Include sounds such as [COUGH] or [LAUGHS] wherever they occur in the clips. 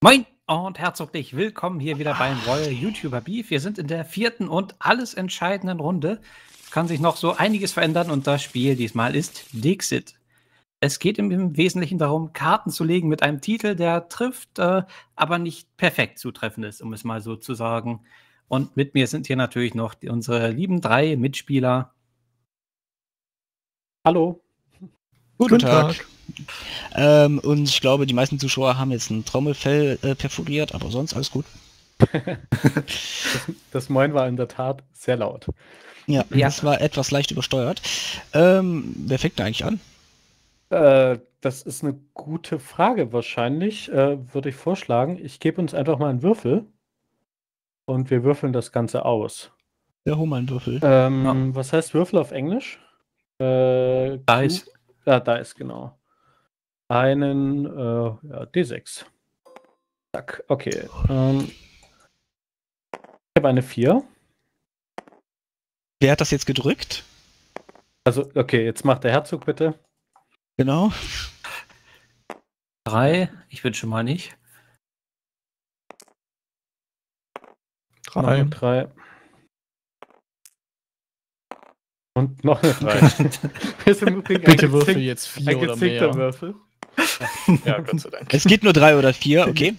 Moin und herzlich willkommen hier wieder beim Royal YouTuber Beef. Wir sind in der vierten und alles entscheidenden Runde. Es kann sich noch so einiges verändern und das Spiel diesmal ist Dixit. Es geht im Wesentlichen darum, Karten zu legen mit einem Titel, der trifft, äh, aber nicht perfekt zutreffend ist, um es mal so zu sagen. Und mit mir sind hier natürlich noch die, unsere lieben drei Mitspieler. Hallo. Guten, Guten Tag. Tag. Ähm, und ich glaube, die meisten Zuschauer haben jetzt ein Trommelfell äh, perforiert, aber sonst alles gut. das, [LAUGHS] das Moin war in der Tat sehr laut. Ja, ja. das war etwas leicht übersteuert. Ähm, wer fängt da eigentlich an? Äh, das ist eine gute Frage. Wahrscheinlich äh, würde ich vorschlagen, ich gebe uns einfach mal einen Würfel und wir würfeln das Ganze aus. Ja, hol mal einen Würfel. Ähm, ja. Was heißt Würfel auf Englisch? Äh, Dice. Da, da ist genau. Einen äh, ja, D6. Zack, okay. Ähm, ich habe eine 4. Wer hat das jetzt gedrückt? Also, okay, jetzt macht der Herzog bitte. Genau. 3, ich wünsche mal nicht. 3. 3. Und noch eine [LAUGHS] drei. Bitte würfel jetzt vier oder mehr. Würfel. ja, Gott sei Dank. Es geht nur drei oder vier, okay.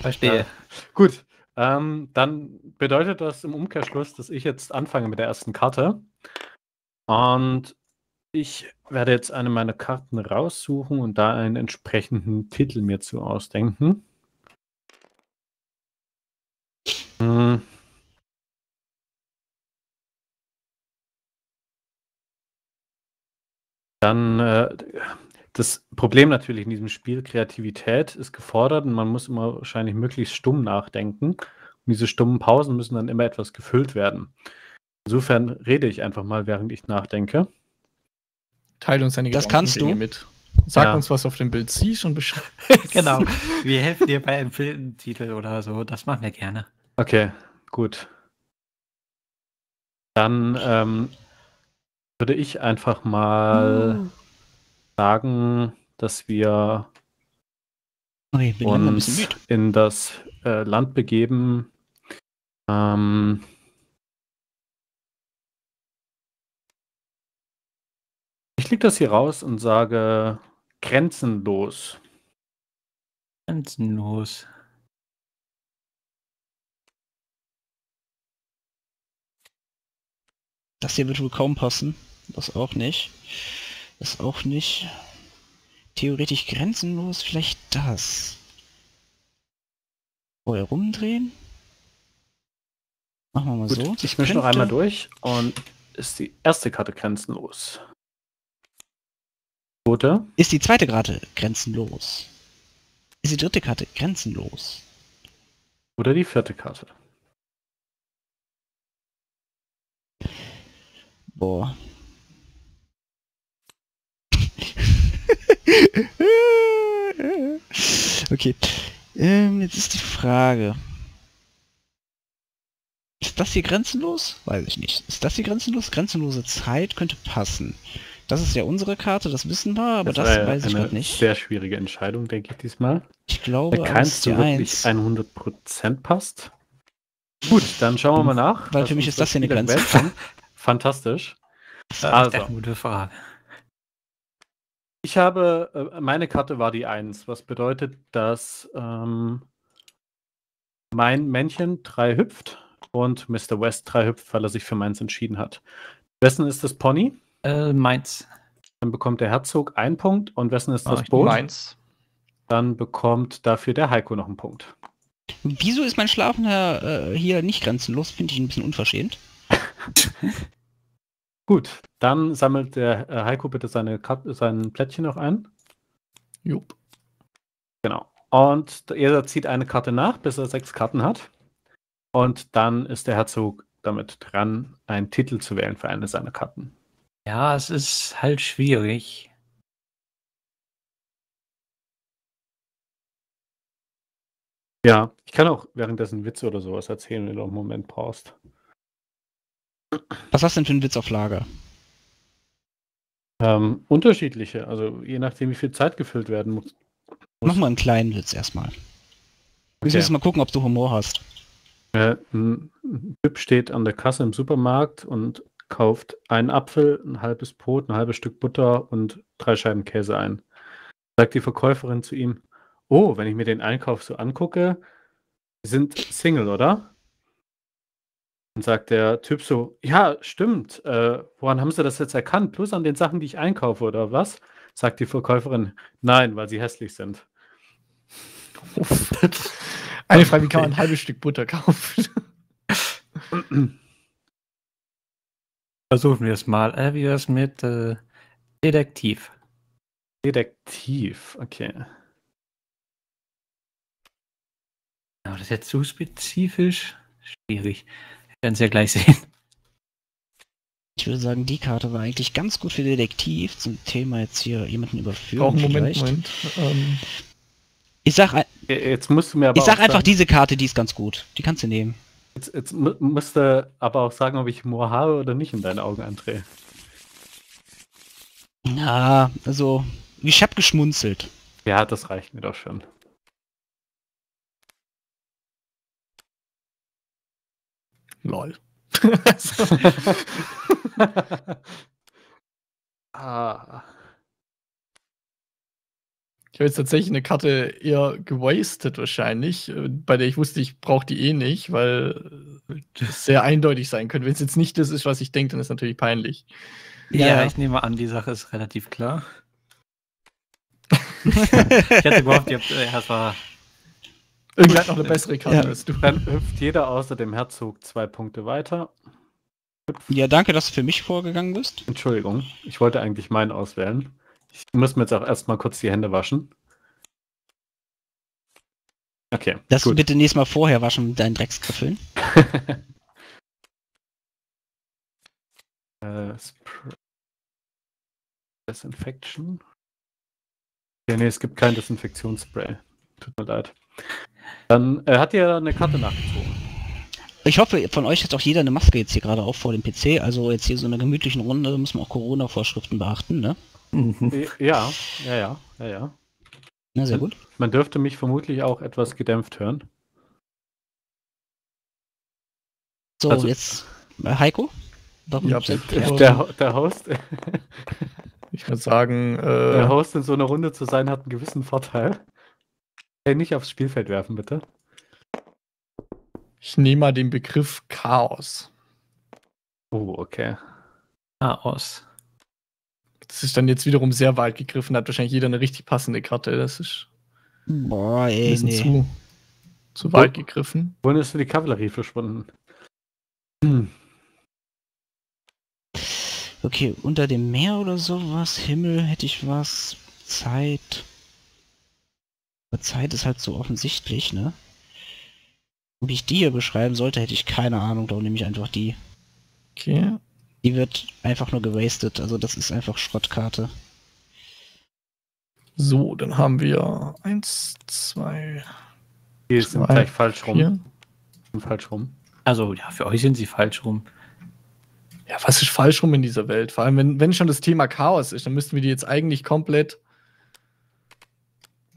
Verstehe. Ja. Gut, ähm, dann bedeutet das im Umkehrschluss, dass ich jetzt anfange mit der ersten Karte. Und ich werde jetzt eine meiner Karten raussuchen und da einen entsprechenden Titel mir zu ausdenken. Hm. Dann äh, das Problem natürlich in diesem Spiel, Kreativität ist gefordert und man muss immer wahrscheinlich möglichst stumm nachdenken. Und diese stummen Pausen müssen dann immer etwas gefüllt werden. Insofern rede ich einfach mal, während ich nachdenke. Teile uns deine Das kannst du mit. Sag ja. uns, was auf dem Bild siehst und beschreib. [LAUGHS] genau. Wir helfen dir bei einem Filmtitel oder so. Das machen wir gerne. Okay, gut. Dann ähm, würde ich einfach mal. Uh sagen, dass wir okay, uns in das äh, Land begeben. Ähm, ich leg das hier raus und sage grenzenlos. Grenzenlos. Das hier wird wohl kaum passen. Das auch nicht. Ist auch nicht theoretisch grenzenlos. Vielleicht das. Vorher rumdrehen. Machen wir mal Gut, so. Das ich mische noch einmal durch und ist die erste Karte grenzenlos. Gute. Ist die zweite Karte grenzenlos? Ist die dritte Karte grenzenlos? Oder die vierte Karte? Boah, [LAUGHS] okay. Ähm, jetzt ist die Frage. Ist das hier grenzenlos? Weiß ich nicht. Ist das hier grenzenlos? Grenzenlose Zeit könnte passen. Das ist ja unsere Karte, das wissen wir, aber das, das weiß ich gerade nicht. Sehr schwierige Entscheidung, denke ich diesmal. Ich glaube, keins zu wirklich 100% passt. Gut, dann schauen wir mal nach. Weil für mich ist das hier eine Grenze. Fantastisch. Also, eine gute Frage. Ich habe, äh, meine Karte war die 1, was bedeutet, dass ähm, mein Männchen 3 hüpft und Mr. West 3 hüpft, weil er sich für meins entschieden hat. Wessen ist das Pony? Äh, meins. Dann bekommt der Herzog einen Punkt und wessen ist das oh, Boot? Meins. Dann bekommt dafür der Heiko noch einen Punkt. Wieso ist mein Schlafender äh, hier nicht grenzenlos? Finde ich ein bisschen unverschämt. [LAUGHS] Gut, dann sammelt der äh, Heiko bitte seine sein Plättchen noch ein. Jupp. Genau. Und er zieht eine Karte nach, bis er sechs Karten hat. Und dann ist der Herzog damit dran, einen Titel zu wählen für eine seiner Karten. Ja, es ist halt schwierig. Ja, ich kann auch währenddessen Witze oder sowas erzählen, wenn du einen Moment brauchst. Was hast du denn für einen Witz auf Lager? Ähm, unterschiedliche, also je nachdem, wie viel Zeit gefüllt werden muss. Mach mal einen kleinen Witz erstmal. Wir müssen mal gucken, ob du Humor hast. Äh, ein Typ steht an der Kasse im Supermarkt und kauft einen Apfel, ein halbes Brot, ein halbes Stück Butter und drei Scheiben Käse ein. Sagt die Verkäuferin zu ihm, oh, wenn ich mir den Einkauf so angucke, sind Single, oder? Und sagt der Typ so, ja, stimmt. Äh, woran haben Sie das jetzt erkannt? Plus an den Sachen, die ich einkaufe, oder was? Sagt die Verkäuferin, nein, weil sie hässlich sind. [LAUGHS] Eine Frage, wie kann man ein halbes Stück Butter kaufen? [CLEARS THROAT] Versuchen wir es mal. Äh, wie es mit äh, Detektiv? Detektiv, okay. Aber das ist jetzt zu spezifisch. Schwierig. Wir werden es ja gleich sehen. Ich würde sagen, die Karte war eigentlich ganz gut für Detektiv zum Thema jetzt hier jemanden überführen. Auch Moment, vielleicht. Moment. Ähm, ich sag, jetzt musst du mir aber ich sag einfach sagen, diese Karte, die ist ganz gut. Die kannst du nehmen. Jetzt, jetzt musst du aber auch sagen, ob ich Humor habe oder nicht in deinen Augen, André. Na, also, ich hab geschmunzelt. Ja, das reicht mir doch schon. Lol. [LAUGHS] ah. Ich habe jetzt tatsächlich eine Karte eher gewastet wahrscheinlich, äh, bei der ich wusste, ich brauche die eh nicht, weil das sehr eindeutig sein könnte. Wenn es jetzt nicht das ist, was ich denke, dann ist es natürlich peinlich. Ja, ja, ich nehme an, die Sache ist relativ klar. [LAUGHS] ich hätte gehofft, ihr habt, ja, das war Irgendwer hat noch eine bessere Karte ja. als du. Dann hüpft jeder außer dem Herzog zwei Punkte weiter. Ja, danke, dass du für mich vorgegangen bist. Entschuldigung, ich wollte eigentlich meinen auswählen. Ich muss mir jetzt auch erstmal kurz die Hände waschen. Okay. Das gut. bitte nächstes Mal vorher waschen mit deinen Drecksgriffeln. [LAUGHS] äh, Desinfection. Ja, nee, es gibt kein Desinfektionsspray. Tut mir leid. Dann äh, hat ihr eine Karte nachgezogen. Ich hoffe, von euch hat auch jeder eine Maske jetzt hier gerade auf vor dem PC. Also jetzt hier so eine gemütlichen Runde müssen wir auch Corona-Vorschriften beachten, ne? Mhm. Ja, ja, ja, ja, ja. Na, sehr gut. Man dürfte mich vermutlich auch etwas gedämpft hören. So, also, jetzt äh, Heiko? Warum ja, der, der Host. ich würde sagen, äh, der Host in so einer Runde zu sein hat einen gewissen Vorteil. Hey, nicht aufs Spielfeld werfen, bitte. Ich nehme mal den Begriff Chaos. Oh, okay. Chaos. Das ist dann jetzt wiederum sehr weit gegriffen, hat wahrscheinlich jeder eine richtig passende Karte. Das ist Boah, ey, ein nee. zu, zu weit gegriffen. Wohin ist die Kavallerie verschwunden? Hm. Okay, unter dem Meer oder sowas, Himmel hätte ich was, Zeit. Aber Zeit ist halt so offensichtlich, ne? Wie ich die hier beschreiben sollte, hätte ich keine Ahnung, darum nehme ich einfach die. Okay. Die wird einfach nur gewastet, also das ist einfach Schrottkarte. So, dann haben wir eins, zwei. Die sind gleich falsch rum. Vier. Sind falsch rum. Also ja, für euch sind sie falsch rum. Ja, was ist falsch rum in dieser Welt? Vor allem, wenn, wenn schon das Thema Chaos ist, dann müssten wir die jetzt eigentlich komplett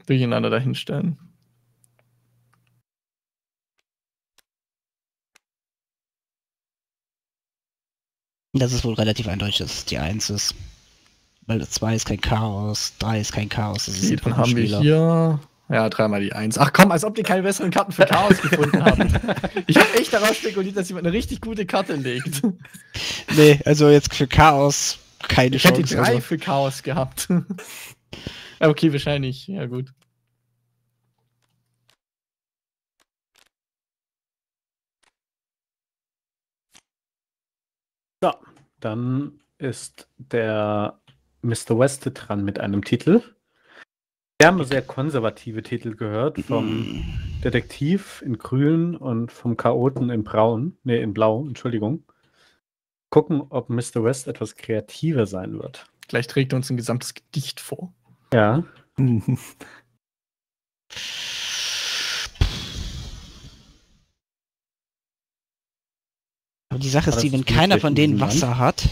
durcheinander dahinstellen. Das ist wohl relativ eindeutig, dass es die 1 ist. Weil 2 ist kein Chaos, 3 ist kein Chaos. Das ist dann haben wir hier ja, dreimal die 1. Ach komm, als ob die keine besseren Karten für Chaos [LAUGHS] gefunden haben. Ich habe echt darauf spekuliert, dass jemand eine richtig gute Karte legt. Nee, also jetzt für Chaos keine ich Chance. Ich hätte drei also. für Chaos gehabt. Okay, wahrscheinlich. Ja, gut. So, dann ist der Mr. West dran mit einem Titel. Wir haben sehr konservative Titel gehört, vom Detektiv in Grün und vom Chaoten in Braun, nee, in Blau, Entschuldigung. Gucken, ob Mr. West etwas kreativer sein wird. Gleich trägt er uns ein gesamtes Gedicht vor. Ja. Aber die Sache ist, die, wenn keiner von denen Wasser hat.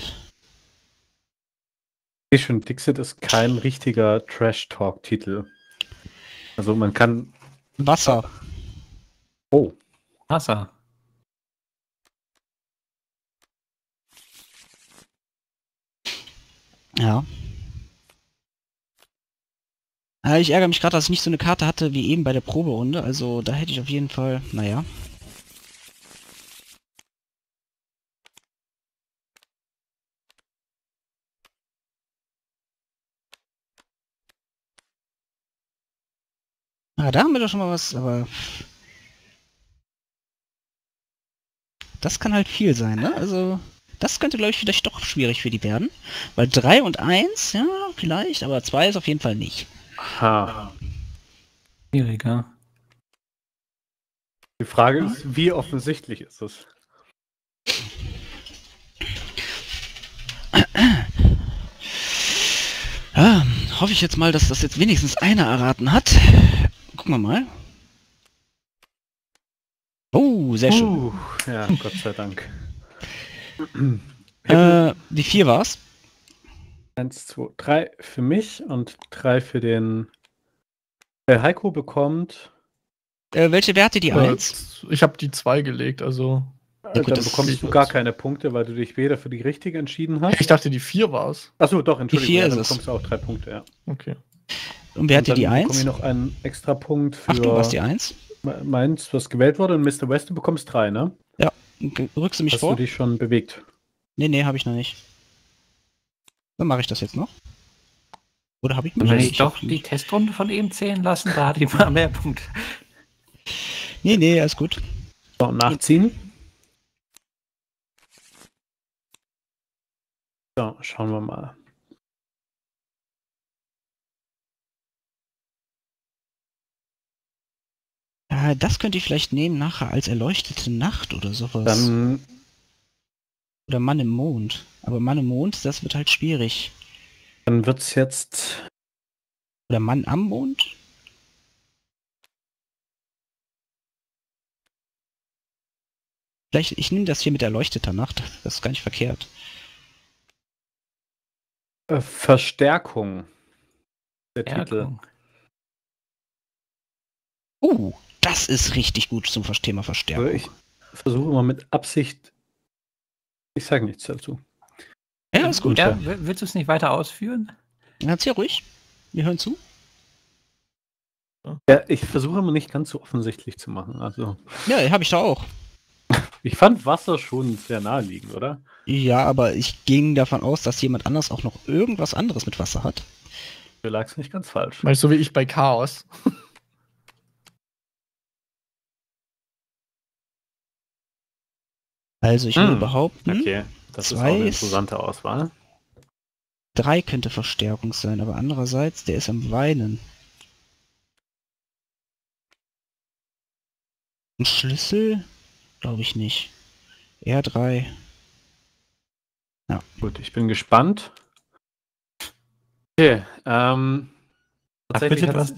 Ich schon, Dixit ist kein richtiger Trash-Talk-Titel. Also man kann. Wasser. Oh, Wasser. Ja. Äh, ich ärgere mich gerade, dass ich nicht so eine Karte hatte wie eben bei der Proberunde. Also da hätte ich auf jeden Fall, naja. Ah, da haben wir doch schon mal was, aber... Das kann halt viel sein, ne? Also, das könnte, glaube ich, vielleicht doch schwierig für die werden. Weil 3 und 1, ja, vielleicht, aber 2 ist auf jeden Fall nicht. Ha. Schwieriger. Die Frage ist, wie offensichtlich ist es? Ja, hoffe ich jetzt mal, dass das jetzt wenigstens einer erraten hat. Gucken wir mal. Oh, sehr schön. Uh, ja, Gott sei Dank. Äh, die 4 war's. Eins, zwei, drei für mich und drei für den. Der Heiko bekommt. Äh, welche Werte die Äh, 1? ich habe die zwei gelegt, also. Ja, äh, gut, dann bekommst ist- du gar keine Punkte, weil du dich weder für die richtige entschieden hast. Ich dachte, die vier war's. Achso, doch, Entschuldigung. vier ja, ist dann es. bekommst du auch drei Punkte, ja. Okay. Und wer hatte die dann bekomme 1? ich noch einen extra Punkt für Ach, du warst die 1? me- meins, was gewählt wurde. Und Mr. West, du bekommst drei, ne? Rückst du mich Hast vor? du dich schon bewegt? Nee, nee, habe ich noch nicht. Dann mache ich das jetzt noch. Oder habe ich nicht? ich doch die nicht. Testrunde von eben zählen lassen, da hatte ich mal mehr Punkte. Nee, nee, alles gut. So, nachziehen. So, schauen wir mal. Äh, das könnte ich vielleicht nehmen nachher als erleuchtete Nacht oder sowas. Dann Oder Mann im Mond. Aber Mann im Mond, das wird halt schwierig. Dann wird es jetzt. Oder Mann am Mond? Vielleicht, ich nehme das hier mit erleuchteter Nacht. Das ist gar nicht verkehrt. Äh, Verstärkung. Der Titel. Ärgerung. Uh, das ist richtig gut zum Thema Also Verstärkung. ich versuche immer mit Absicht. Ich sage nichts dazu. ja, ist gut. Ja, will- willst du es nicht weiter ausführen? Erzähl ruhig. Wir hören zu. Ja, ich versuche immer nicht ganz so offensichtlich zu machen. Also, Ja, habe ich da auch. [LAUGHS] ich fand Wasser schon sehr naheliegend, oder? Ja, aber ich ging davon aus, dass jemand anders auch noch irgendwas anderes mit Wasser hat. Du lagst nicht ganz falsch. Meinst du, so wie ich bei Chaos? [LAUGHS] Also ich Hm, würde behaupten, Okay, das Zwei ist auch eine interessante Auswahl. drei könnte Verstärkung sein, aber andererseits, der ist am Weinen. Ein Schlüssel? Glaube ich nicht. Eher drei. Gut, ich bin gespannt. Okay, ähm, Ach, tatsächlich, bitte, hat,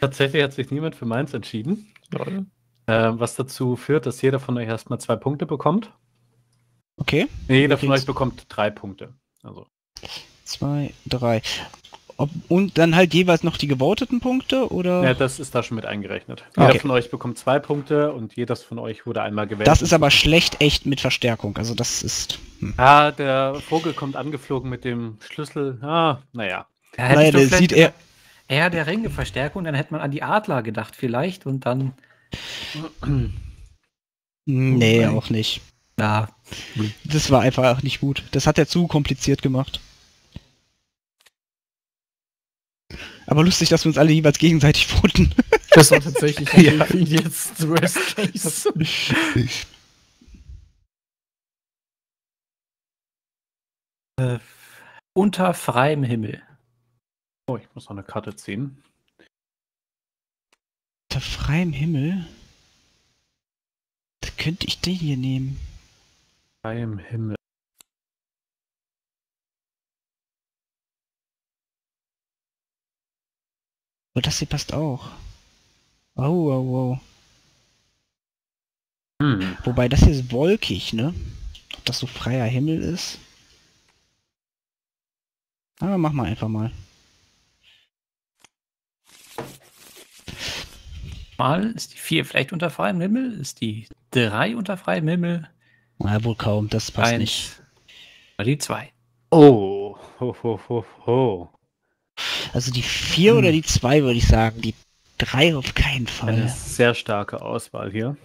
tatsächlich hat sich niemand für meins entschieden. Lol. Äh, was dazu führt, dass jeder von euch erstmal zwei Punkte bekommt. Okay, Nee, jeder von euch bekommt drei Punkte. Also, zwei, drei. Ob, und dann halt jeweils noch die gevoteten Punkte oder? ja, das ist da schon mit eingerechnet. Okay. Jeder von euch bekommt zwei Punkte und jedes von euch wurde einmal gewählt. das ist aber schlecht echt mit Verstärkung. Also das ist. Hm. Ah, der Vogel kommt angeflogen mit dem Schlüssel. Ah, naja. Ja, Naja, der sieht eher. eher der Ringe-Verstärkung, dann hätte man an die Adler gedacht vielleicht und dann, [CLEARS THROAT] Nee, Wobei- auch nicht. na, Das war einfach nicht gut. Das hat er zu kompliziert gemacht. Aber lustig, dass wir uns alle jeweils gegenseitig voten. [LAUGHS] Das war tatsächlich [LAUGHS] Ja. wie jetzt the Worst Case. äh, unter freiem Himmel. Oh, ich muss noch eine Karte ziehen. Unter freiem Himmel. Da könnte ich den hier nehmen. Frei im Himmel. Oh, das hier passt auch. Oh, oh, oh. Hm. Wobei das hier ist wolkig, ne? Ob das so freier Himmel ist? Aber mach mal einfach mal. Mal ist die 4 vielleicht unter freiem Himmel? Ist die 3 unter freiem Himmel? Na, wohl kaum, das passt Eins. nicht. Oder die 2? Oh, ho, ho, ho, ho. Also die 4 Hm. oder die 2 würde ich sagen. Die 3 auf keinen Eine Fall. sehr starke Auswahl hier.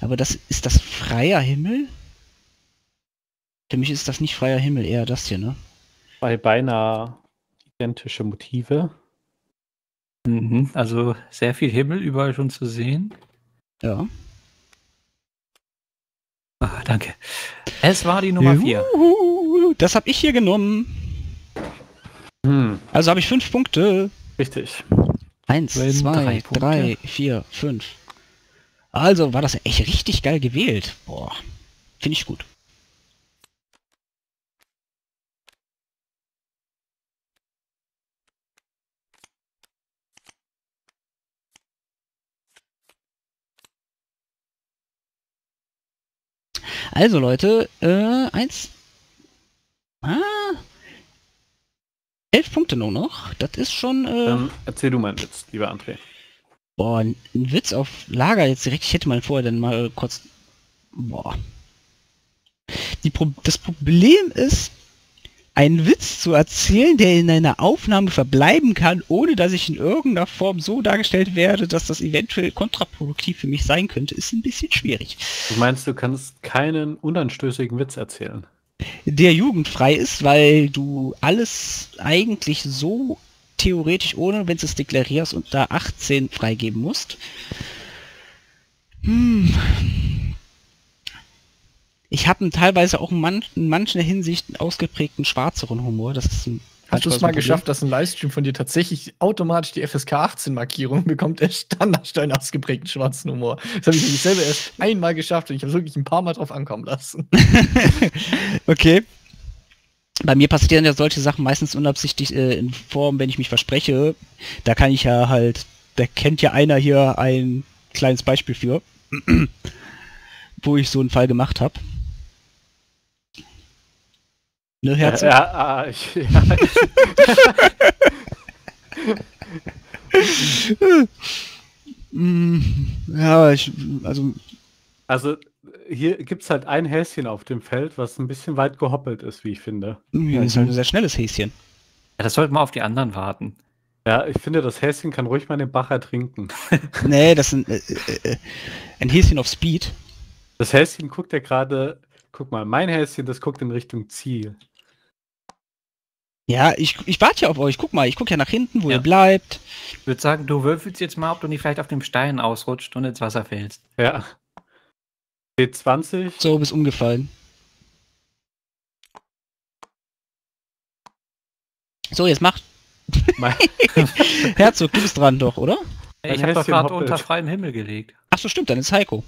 Aber das ist das freier Himmel? Für mich ist das nicht freier Himmel, eher das hier, ne? Bei beinahe identische Motive. Mhm. Also sehr viel Himmel überall schon zu sehen. Ja. Ah, danke. Es war die Nummer 4. Juhu, das habe ich hier genommen. Hm, Also habe ich fünf Punkte. richtig. Eins, Wenn zwei, drei drei, vier, fünf. Also war das echt richtig geil gewählt. Boah. Finde ich gut. Also Leute, äh, eins. Ah. Elf Punkte nur noch. Das ist schon. Äh, Dann erzähl du mal einen Witz, lieber André. Boah, ein Witz auf Lager jetzt direkt. Ich hätte mal vorher dann mal kurz. Boah. Die Pro das Problem ist, einen Witz zu erzählen, der in einer Aufnahme verbleiben kann, ohne dass ich in irgendeiner Form so dargestellt werde, dass das eventuell kontraproduktiv für mich sein könnte, ist ein bisschen schwierig. Du meinst, du kannst keinen unanstößigen Witz erzählen? Der jugendfrei ist, weil du alles eigentlich so theoretisch, ohne wenn du es deklarierst, unter 18 freigeben musst. Hm. Ich habe teilweise auch in, man in mancher Hinsicht einen ausgeprägten schwarzeren Humor. Das ist ein Hast du es mal geschafft, dass ein Livestream von dir tatsächlich automatisch die FSK 18 Markierung bekommt? Der Standardstein ausgeprägten schwarzen Humor. Das habe ich nämlich selber erst einmal geschafft und ich habe wirklich ein paar Mal drauf ankommen lassen. [LAUGHS] Okay. Bei mir passieren ja solche Sachen meistens unabsichtlich äh, in Form, wenn ich mich verspreche. Da kann ich ja halt, da kennt ja einer hier ein kleines Beispiel für, [CLEARS THROAT] wo ich so einen Fall gemacht habe. Ne, Herz? Ja, ja, ah, ich, ja, ich, [LAUGHS] Mm, ja, ich, also, also hier gibt es halt ein Häschen auf dem Feld, was ein bisschen weit gehoppelt ist, wie ich finde. ja, ist halt ein sehr schnelles Häschen. Ja, das sollten wir auf die anderen warten. Ja, ich finde, das Häschen kann ruhig mal den Bach ertrinken. [LAUGHS] nee, das ist ein, äh, äh, äh, ein Häschen auf Speed. Das Häschen guckt ja gerade, guck mal, mein Häschen, das guckt in Richtung Ziel. Ja, ich, ich warte ja auf euch. Guck mal, ich gucke ja nach hinten, wo Ja. ihr bleibt. Ich würde sagen, du würfelst jetzt mal, ob du nicht vielleicht auf dem Stein ausrutscht und ins Wasser fällst. Ja. D20. So, bist umgefallen. So, jetzt macht Mein, [LAUGHS] Herzog, du bist dran doch, oder? Ich habe doch gerade unter freiem Himmel gelegt. Ach so, stimmt, dann ist Heiko.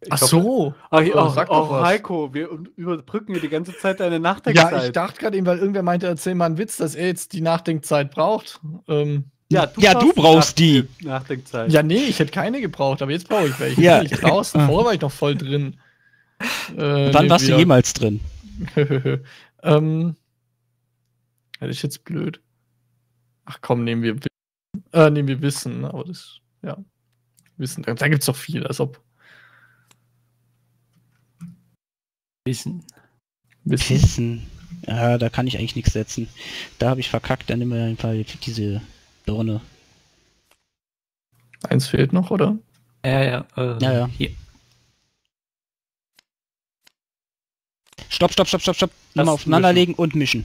Ich Ach so. Ach, ich- Oh, sag doch was. Heiko, wir überbrücken hier die ganze Zeit deine Nachdenkzeit. Ja, ich dachte gerade eben, weil irgendwer meinte, erzähl mal einen Witz, dass er jetzt die Nachdenkzeit braucht. Ähm, ja, du, Ja, du brauchst die. Nachdenkzeit. ja, nee, ich hätte keine gebraucht, aber jetzt brauche ich welche. Ja. Ich draußen, Ah. vorher war ich noch voll drin. Äh, Wann nee, warst du jemals drin? [LAUGHS] ähm, ja, das ist jetzt blöd. Ach komm, nehmen wir, Wi- äh, nehmen wir Wissen, aber das, ja. Wissen, da, da gibt es doch viel, als ob Wissen. Wissen. Wissen. Ja, da kann ich eigentlich nichts setzen. Da habe ich verkackt, dann nimm mir einfach diese Birne. Eins fehlt noch, oder? Ja, ja. Äh, Ja, ja. Hier. Stopp, stopp, stopp, stopp, stopp. Nochmal aufeinanderlegen und mischen.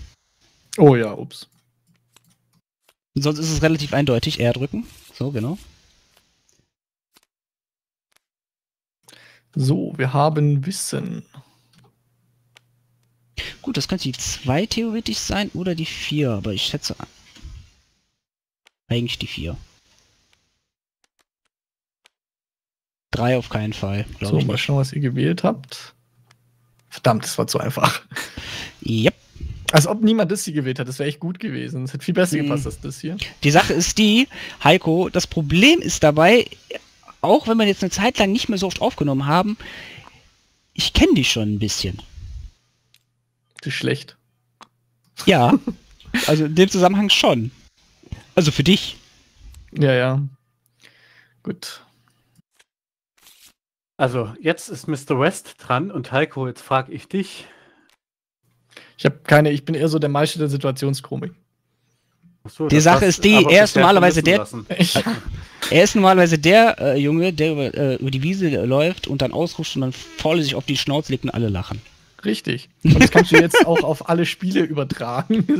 Oh ja, ups. Sonst ist es relativ eindeutig. R drücken. So, genau. So, wir haben Wissen. Gut, das könnte die 2 theoretisch sein oder die 4, aber ich schätze eigentlich die 4. 3 auf keinen Fall, So, glaube ich mal schauen, was ihr gewählt habt. Verdammt, das war zu einfach. Yep. Als ob niemand das hier gewählt hat, das wäre echt gut gewesen. Das hätte viel besser Hm. gepasst als das hier. Die Sache ist die, Heiko, das Problem ist dabei, auch wenn wir jetzt eine Zeit lang nicht mehr so oft aufgenommen haben, ich kenne dich schon ein bisschen. Ist schlecht. Ja, also in dem Zusammenhang schon. Also für dich. Ja, ja. Gut. Also, jetzt ist Mr. West dran und Heiko, jetzt frage ich dich. Ich habe keine, ich bin eher so der Meister der Situationskomik. Achso, Die Sache ist die, er ist normalerweise der-. [LAUGHS] Er ist normalerweise der äh, Junge, der über, äh, über die Wiese läuft und dann ausrutscht und dann voll sich auf die Schnauze legt und alle lachen. Richtig. Und das kannst du jetzt auch auf alle Spiele übertragen. [LAUGHS]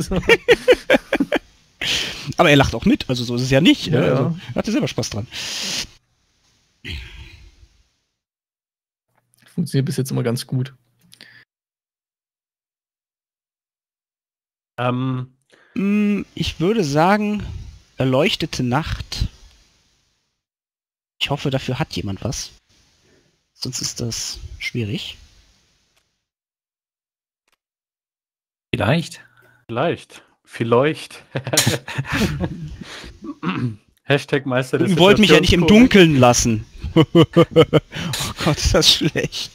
Aber er lacht auch mit, also so ist es ja nicht. Ja, also, ja. er hatte selber Spaß dran. Funktioniert bis jetzt immer ganz gut. Ähm, Mm, Ich würde sagen, erleuchtete Nacht. Ich hoffe, dafür hat jemand was. Sonst ist das schwierig. Vielleicht. vielleicht. Vielleicht. [LAUGHS] Hashtag Meister des Ihr wollt mich ja nicht im. Dunkeln lassen. [LAUGHS] oh Gott, ist das schlecht.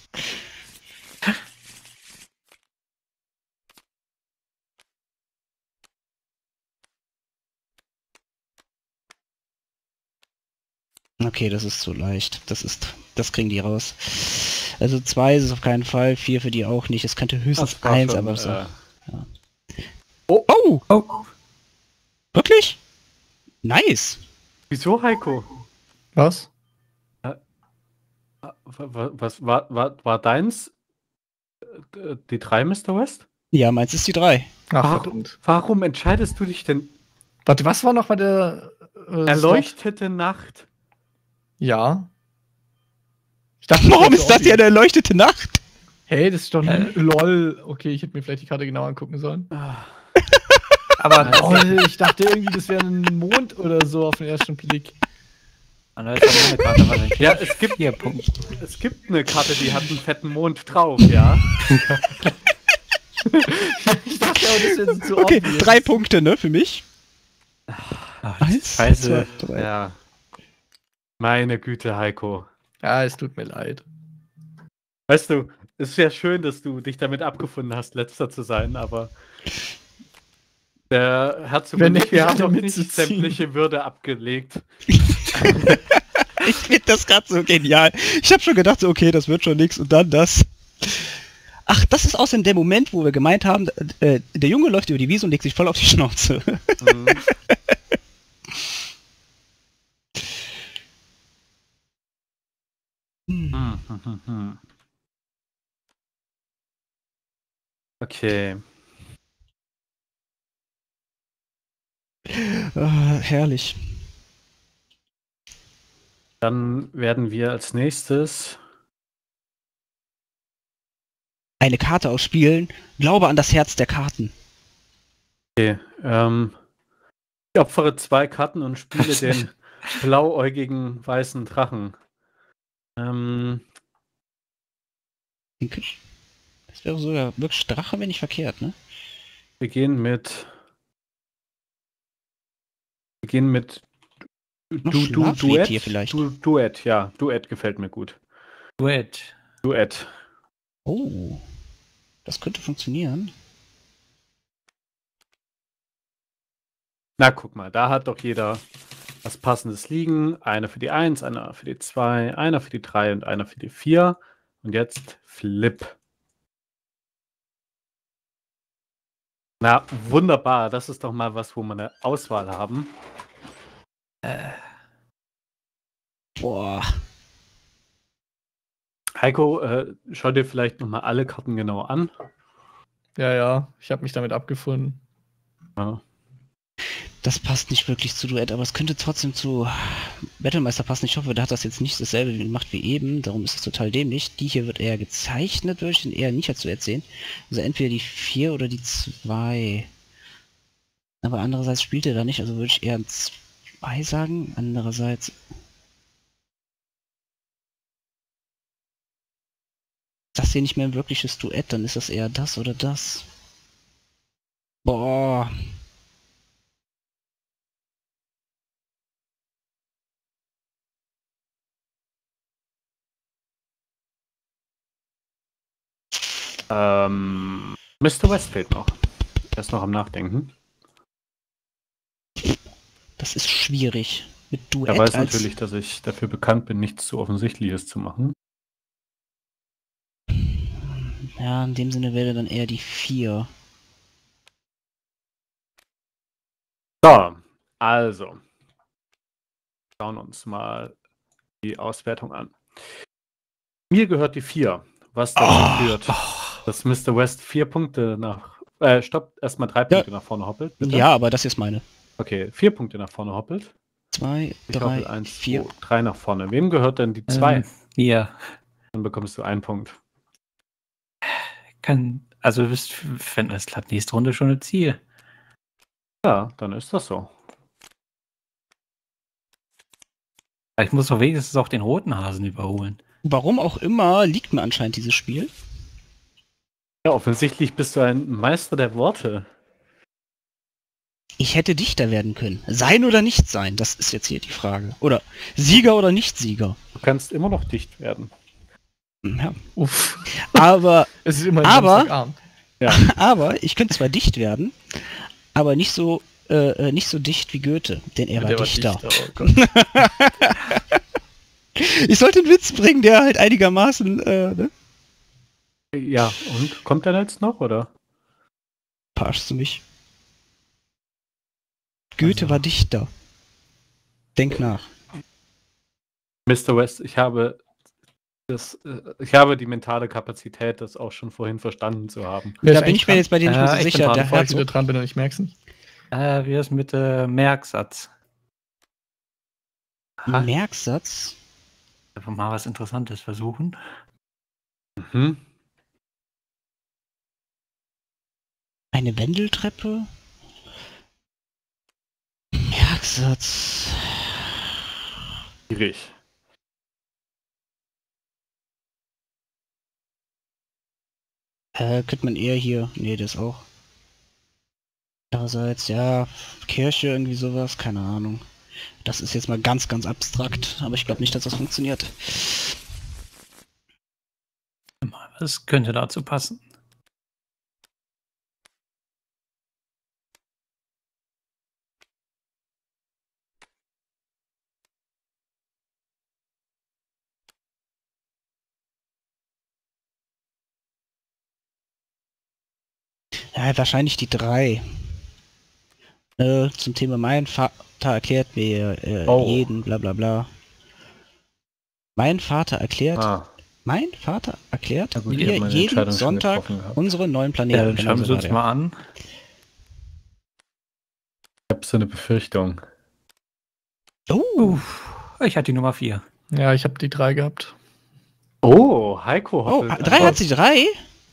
Okay, das ist zu leicht. Das ist, das kriegen die raus. Also zwei ist es auf keinen Fall, vier für die auch nicht. Es könnte höchstens eins, schon, aber so. äh, Oh, Oh, wirklich? Nice. Wieso, Heiko? Was? Wa- wa- Was war, war, war deins äh, die drei, Mr. West? Ja, meins ist die drei. Ach, Warum? verdammt. Warum entscheidest du dich denn Warte, was war noch bei der äh, erleuchtete Nacht? Slot? Ja. Ich dachte, Warum ist das ja eine erleuchtete Nacht? Hey, das ist doch Hä? lol. Okay, ich hätte mir vielleicht die Karte genau angucken sollen. Ah, aber Lol, ich dachte irgendwie, das wäre ein Mond oder so auf den ersten Blick. Ah. Ja, es gibt, Vier Punkte. es gibt eine Karte, die hat einen fetten Mond drauf, ja. Ich dachte aber, das wäre zu Okay, obvious. drei Punkte, ne, für mich. Ach, Eins, Scheiße. zwei, drei. Ja. Meine Güte, Heiko. Ja, es tut mir leid. Weißt du, es ist ja schön, dass du dich damit abgefunden hast, letzter zu sein, aber der Herzog Wer und wir haben noch nicht sämtliche Würde abgelegt. [LAUGHS] Ich finde das gerade so genial. Ich habe schon gedacht, so, okay, das wird schon nix und dann das. Ach, das ist außerdem der Moment, wo wir gemeint haben, äh, der Junge läuft über die Wiese und legt sich voll auf die Schnauze. [LAUGHS] Mhm. Hm. Hm, hm, hm, hm. Okay. Ah, herrlich. Dann werden wir als nächstes. Eine Karte ausspielen. Glaube an das Herz der Karten. Okay, ähm, ich opfere zwei Karten und spiele [LAUGHS] den blauäugigen weißen Drachen. Ähm. Das wäre sogar wirklich Drache, wenn nicht verkehrt, ne? wir gehen mit. Gehen mit. Du, du, Duett? hier vielleicht. Du, Duett, ja. Duett gefällt mir gut. Duett. Duett. Oh. Das könnte funktionieren. Na, guck mal, da hat doch jeder was Passendes liegen. Einer für die 1, einer für die 2, einer für die 3 und einer für die 4. Und jetzt Flip. Na, wunderbar. Das ist doch mal was, wo wir eine Auswahl haben. Äh, Boah. Heiko, äh, schau dir vielleicht nochmal alle Karten genau an. Ja, ja, ich habe mich damit abgefunden. Ja. Das passt nicht wirklich zu Duett, aber es könnte trotzdem zu Battlemeister passen. Ich hoffe, der hat das jetzt nicht dasselbe gemacht wie eben, darum ist es total dämlich. Die hier wird eher gezeichnet, würde ich den eher nicht als Duett sehen. Also entweder die 4 oder die 2. Aber andererseits spielt er da nicht, also würde ich eher ein 2 sagen. Andererseits. Das hier nicht mehr ein wirkliches Duett, dann ist das eher das oder das. Boah. Ähm, Mr. West fehlt noch. Er ist noch am Nachdenken. Das ist schwierig. Mit Er Duett weiß als natürlich, dass ich dafür bekannt bin, nichts zu Offensichtliches zu machen. Ja, in dem Sinne wäre dann eher die 4. So, also. Schauen uns mal die Auswertung an. Mir gehört die 4, was dazu Oh, führt, dass Mr. West vier Punkte nach. Äh, stopp, erstmal drei Punkte nach vorne hoppelt. bitte. Ja, aber das ist meine. Okay, vier Punkte nach vorne hoppelt. 2, Ich hoppel 3, eins, 4. zwei, drei nach vorne. Wem gehört denn die zwei? Ähm, Hier. Dann bekommst du einen Punkt. Kann, also du bist, wenn es klappt, nächste Runde schon ein Ziel. Ja, dann ist das so. Ich muss doch wenigstens auch den roten Hasen überholen. Warum auch immer liegt mir anscheinend dieses Spiel. Ja, offensichtlich bist du ein Meister der Worte. Ich hätte Dichter werden können. Sein oder nicht sein, das ist jetzt hier die Frage. Oder Sieger oder nicht Sieger. Du kannst immer noch dicht werden. Ja. Uff. Aber, [LAUGHS] Es ist immer Aber- Samstagabend. [LAUGHS] aber ich könnte zwar dicht werden, aber nicht so, äh, äh, nicht so dicht wie Goethe, denn er war Der Dichter. Oh Gott. [LAUGHS] Ich sollte einen Witz bringen, der halt einigermaßen äh, ne? Ja, und kommt der jetzt noch, oder? Verarschst du mich? Goethe Also- war Dichter. Denk nach. Mr. West, ich habe das, äh, ich habe die mentale Kapazität, das auch schon vorhin verstanden zu haben. Wer da bin ich mir jetzt bei dir nicht Äh, mehr so ich bin sicher. dran, Der Bevor ich wieder dran bin und ich merk's nicht. Äh, wie ist mit äh, Merksatz? Aha, Merksatz. einfach mal was Interessantes versuchen. Mhm. Eine Wendeltreppe. Merksatz. Schwierig. Äh, könnte man eher hier. Nee, das auch. Andererseits, ja, Kirche, irgendwie sowas, keine Ahnung. Das ist jetzt mal ganz, ganz abstrakt, aber ich glaube nicht, dass das funktioniert. Was könnte dazu passen? Ja, wahrscheinlich die drei. Äh, zum Thema mein Vater erklärt mir äh, Oh. jeden, bla bla bla. Mein Vater erklärt, Ah, mein Vater erklärt na gut, mir jeden Sonntag unsere neuen Ja, Planeten. dann Genau schauen wir uns mal an. Ich habe so eine Befürchtung. Oh, ich hatte die Nummer 4. Ja, ich habe die drei gehabt. Oh, Heiko oh hoppelt drei einfach. hat sie drei?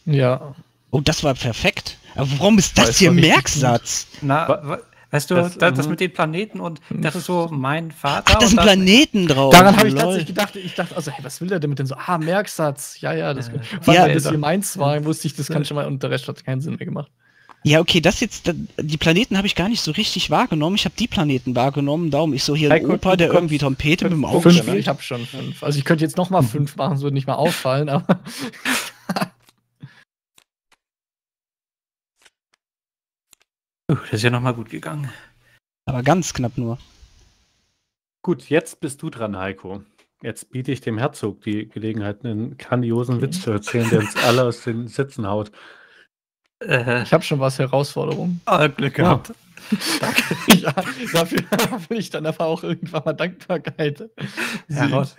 Ja. Oh, das war perfekt. Aber warum ist das Weiß hier Merksatz? Na, weißt du, das, das, das mhm. mit den Planeten und das ist so mein Vater. Ach, da und sind das- Planeten drauf. Daran habe ich tatsächlich gedacht. Ich dachte, also, hey, was will der denn mit dem so? Ah, Merksatz. Ja, ja, das. Äh, ja, weil das das- hier meins war, wusste ich, das kann schon mal und der Rest hat keinen Sinn mehr gemacht. Ja, okay, das jetzt, die Planeten habe ich gar nicht so richtig wahrgenommen. Ich habe die Planeten wahrgenommen. Darum ich so hier ein Heiko, Opa, der irgendwie Trompete mit dem Auge Fünf, ne? ich habe schon fünf. Also ich könnte jetzt noch mal fünf machen, es würde nicht mal auffallen, aber [LAUGHS] Uh, das ist ja nochmal gut gegangen. Aber ganz knapp nur. Gut, jetzt bist du dran, Heiko. Jetzt biete ich dem Herzog die Gelegenheit, einen grandiosen Witz zu erzählen, der uns [LAUGHS] alle aus den Sitzen haut. Äh, ich habe schon was Herausforderung. oh, Glück gehabt. [LAUGHS] ja, dafür [LAUGHS] will ich dann aber auch irgendwann mal Dankbarkeit. Heraus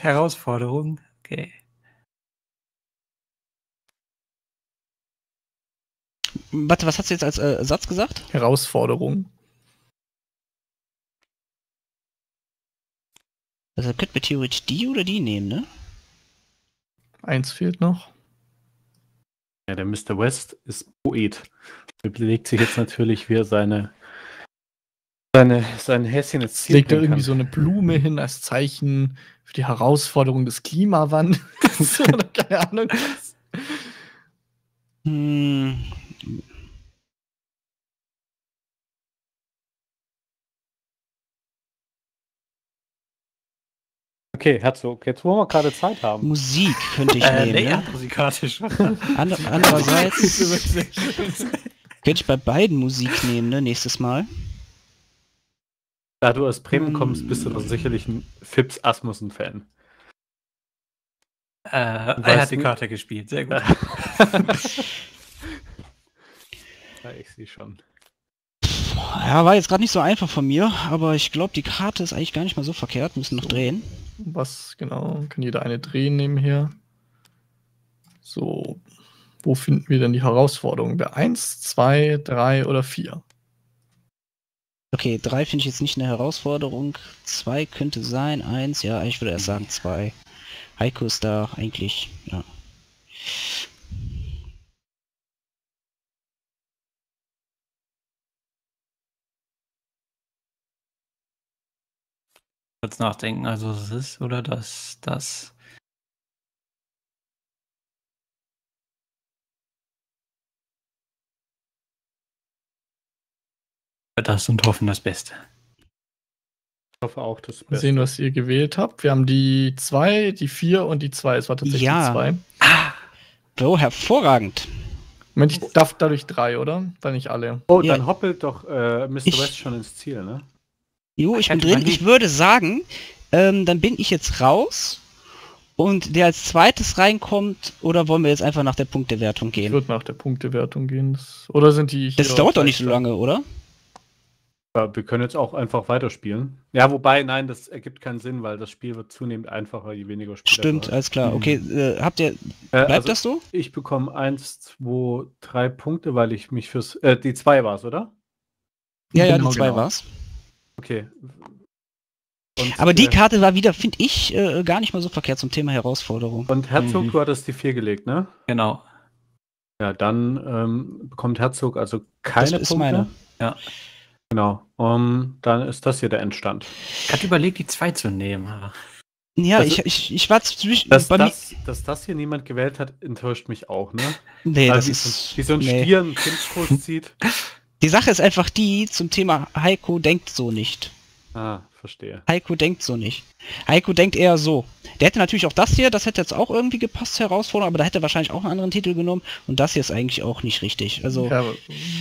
Herausforderung. Okay. Warte, was hast du jetzt als äh, Satz gesagt? Herausforderung. Also könnten wir theoretisch die oder die nehmen, ne? Eins fehlt noch. Ja, der Mr. West ist Poet. Er belegt sich jetzt natürlich, wie er seine, seine, sein Häschen Ziel Legt da bringen irgendwie kann. so eine Blume hin als Zeichen für die Herausforderung des Klimawandels [LAUGHS] oder keine Ahnung. was. Hm, Okay, Herzog, jetzt wo wir gerade Zeit haben. Musik könnte ich Äh, nehmen, nee, ja, musikalisch. [LAUGHS] Ander, andererseits [LAUGHS] könnte ich bei beiden Musik nehmen, ne? Nächstes Mal. Da du aus Bremen Hm. kommst, bist du doch sicherlich ein Fips Asmussen-Fan. Äh, er hat die Karte gespielt, sehr gut. [LAUGHS] ja, ich sehe schon. Ja, war jetzt gerade nicht so einfach von mir, aber ich glaube, die Karte ist eigentlich gar nicht mal so verkehrt. Müssen noch So. drehen. Was genau? Kann jeder eine drehen nebenher? So, wo finden wir denn die Herausforderung? Bei 1, 2, 3 oder 4? Okay, drei finde ich jetzt nicht eine Herausforderung. Zwei könnte sein. Eins, ja, ich würde erst sagen zwei. Heiko ist da eigentlich, ja. Kurz nachdenken, also das ist oder das, das. Das und hoffen das Beste. Ich hoffe auch, das Beste. sehen, was ihr gewählt habt. Wir haben die 2, die 4 und die 2. Es war tatsächlich Ja. die 2. So, hervorragend. Moment, ich darf dadurch 3, oder? Dann nicht alle. Oh, Ja. dann hoppelt doch äh, Mr. Ich- West schon ins Ziel, ne? Jo, ich bin drin. Ich würde sagen, ähm, dann bin ich jetzt raus. Und der als zweites reinkommt, oder wollen wir jetzt einfach nach der Punktewertung Ich gehen? würde nach der Punktewertung gehen. Das, oder sind die hier Das dauert doch nicht so lange, oder? Ja, wir können jetzt auch einfach weiterspielen. Ja, wobei, nein, das ergibt keinen Sinn, weil das Spiel wird zunehmend einfacher, je weniger Spieler. Stimmt, alles klar. Mhm. Okay, äh, habt ihr, Äh, bleibt also das so? Ich bekomme eins, zwei, drei Punkte, weil ich mich fürs. Äh, die zwei war es, oder? Ja, ja, Genau, die zwei genau. war's. Okay. Und, Aber die äh, Karte war wieder, finde ich, äh, gar nicht mal so verkehrt zum Thema Herausforderung. Und Herzog, Mhm. du hattest die vier gelegt, ne? Genau. Ja, dann ähm, bekommt Herzog also keine Das ist Punkte. meine. Ja. Genau. Um, dann ist das hier der Endstand. Ich hatte überlegt, die zwei zu nehmen. Ja, Also- ich, ich, ich war zwischen. Dass das, dass das hier niemand gewählt hat, enttäuscht mich auch, ne? nee, Weil das wie, ist. so, wie so ein nee. Stier einen Kindsfuß zieht. [LAUGHS] Die Sache ist einfach die, zum Thema Heiko denkt so nicht. Ah, verstehe. Heiko denkt so nicht. Heiko denkt eher so. Der hätte natürlich auch das hier, das hätte jetzt auch irgendwie gepasst, Herausforderung, aber da hätte er wahrscheinlich auch einen anderen Titel genommen und das hier ist eigentlich auch nicht richtig. Also, Ja,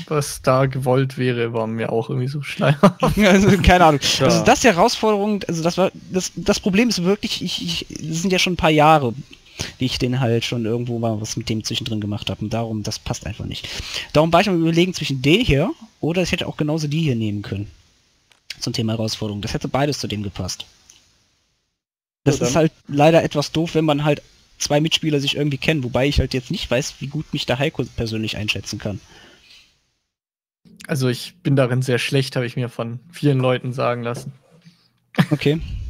was da gewollt wäre, war mir auch irgendwie so schleimhaft. [LAUGHS] also keine Ahnung. Ja. Also das Herausforderung, also das war, das, das Problem ist wirklich, ich, ich, das sind ja schon ein paar Jahre, die ich den halt schon irgendwo mal was mit dem zwischendrin gemacht habe und darum, das passt einfach nicht. Darum war ich am überlegen zwischen den hier oder ich hätte auch genauso die hier nehmen können. Zum Thema Herausforderung. Das hätte beides zu dem gepasst. Das Ja, ist halt leider etwas doof, wenn man halt zwei Mitspieler sich irgendwie kennen, wobei ich halt jetzt nicht weiß, wie gut mich der Heiko persönlich einschätzen kann. Also ich bin darin sehr schlecht, habe ich mir von vielen Leuten sagen lassen. Okay. [LAUGHS]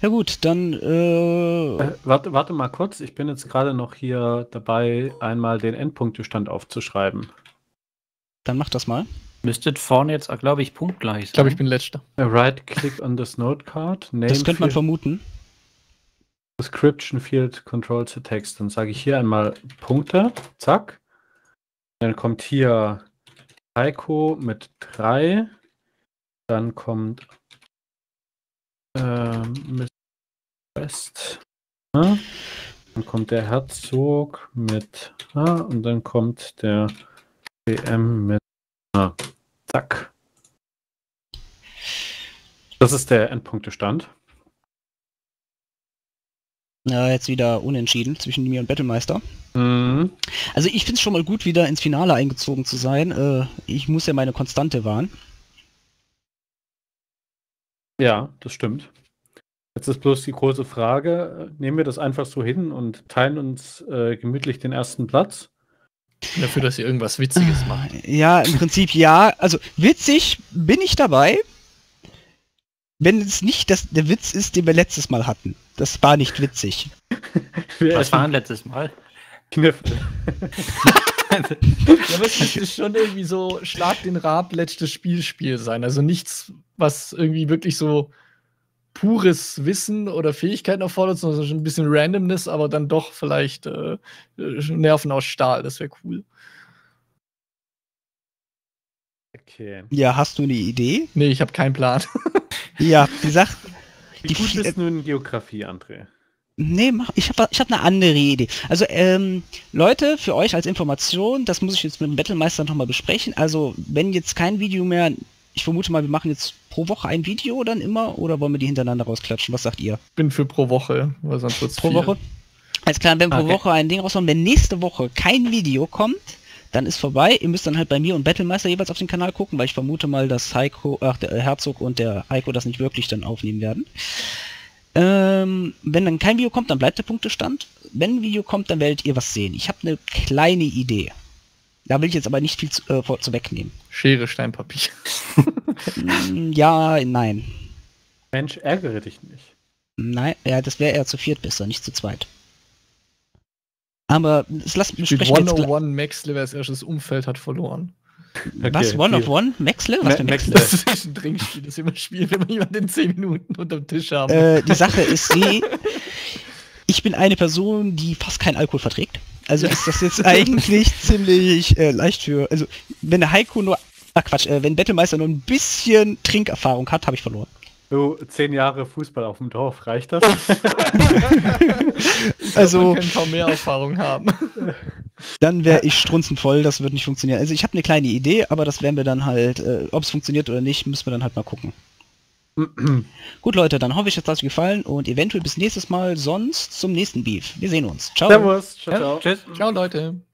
Ja gut, dann äh, Äh, warte, warte mal kurz, ich bin jetzt gerade noch hier dabei, einmal den Endpunktestand aufzuschreiben. dann mach das mal. Müsstet vorne jetzt, glaube ich, punktgleich sein. Ich glaube, ich bin letzter. Right click on this note card. Name Das könnte man vermuten. Description field controls the text. Dann sage ich hier einmal Punkte. Zack. Dann kommt hier Heiko mit 3. Dann kommt ähm. West. Ja. Dann kommt der Herzog mit A und dann kommt der PM mit A. Zack. Das ist der Endpunktestand. Ja, jetzt wieder unentschieden zwischen mir und Battlemeister. Mhm. Also ich finde es schon mal gut, wieder ins Finale eingezogen zu sein. Äh, ich muss ja meine Konstante wahren. Ja, das stimmt. Jetzt ist bloß die große Frage, äh, nehmen wir das einfach so hin und teilen uns äh, gemütlich den ersten Platz? Dafür, dass ihr irgendwas Witziges macht. Ja, im Prinzip ja. Also witzig bin ich dabei. Wenn es nicht das, der Witz ist, den wir letztes Mal hatten. Das war nicht witzig. [LAUGHS] Was war denn letztes Mal? Kniffel. [LAUGHS] Ja, aber es müsste schon irgendwie so Schlag den Rab letztes Spielspiel sein. Also nichts, was irgendwie wirklich so pures Wissen oder Fähigkeiten erfordert, sondern schon ein bisschen Randomness, aber dann doch vielleicht äh, Nerven aus Stahl. Das wäre cool. Okay. Ja, hast du eine Idee? Nee, ich habe keinen Plan. [LAUGHS] Ja, die Sache. Wie Die gut ist nun Geografie, André? Nee, mach, ich habe ich hab eine andere Idee. Also, ähm, Leute, für euch als Information, das muss ich jetzt mit dem Battlemeister nochmal besprechen. Also, wenn jetzt kein Video mehr ich vermute mal, wir machen jetzt pro Woche ein Video dann immer oder wollen wir die hintereinander rausklatschen? Was sagt ihr? Bin für pro Woche, weil sonst wird's Pro viel. Woche? Alles klar, wenn pro Okay. Woche ein Ding raushauen, wenn nächste Woche kein Video kommt, dann ist vorbei. Ihr müsst dann halt bei mir und Battlemeister jeweils auf den Kanal gucken, weil ich vermute mal, dass Heiko, ach, der Herzog und der Heiko das nicht wirklich dann aufnehmen werden. Ähm, wenn dann kein Video kommt, dann bleibt der Punktestand. Wenn ein Video kommt, dann werdet ihr was sehen. Ich habe eine kleine Idee. Da will ich jetzt aber nicht viel zu, äh, vor, zu wegnehmen. Schere, Stein, Papier. [LAUGHS] Mm, ja, nein. Mensch, ärgere dich nicht. Nein, ja, das wäre eher zu viert besser, nicht zu zweit. Aber es lasst jetzt gleich- 101 Maxle, wer das erstes Umfeld hat verloren. Was? Okay, One of viel. One? Maxle? Ma- Was für Maxle? [LAUGHS] Das ist ein Trinkspiel, das wir immer spielen, wenn wir jemanden in 10 Minuten unterm Tisch haben. Äh, die Sache ist die, [LAUGHS] ich bin eine Person, die fast keinen Alkohol verträgt. Also ist das jetzt [LAUGHS] eigentlich ziemlich äh, leicht für. Also, wenn der Heiko nur. Ach Quatsch, äh, wenn Battlemeister nur ein bisschen Trinkerfahrung hat, habe ich verloren. Du, zehn Jahre Fußball auf dem Dorf, reicht das? Also, Man kann kaum mehr Erfahrung haben. Dann wäre ich strunzenvoll, das wird nicht funktionieren. Also, ich habe eine kleine Idee, aber das werden wir dann halt, äh, ob es funktioniert oder nicht, müssen wir dann halt mal gucken. [CLEARS THROAT] Gut, Leute, dann hoffe ich, es hat euch gefallen und eventuell bis nächstes Mal, sonst zum nächsten Beef. Wir sehen uns. Ciao. Servus, ciao, Ja, ciao. tschüss. Ciao, Leute.